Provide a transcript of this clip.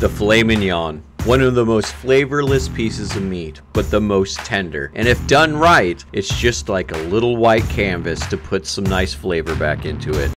The filet mignon. One of the most flavorless pieces of meat, but the most tender. And if done right, it's just like a little white canvas to put some nice flavor back into it.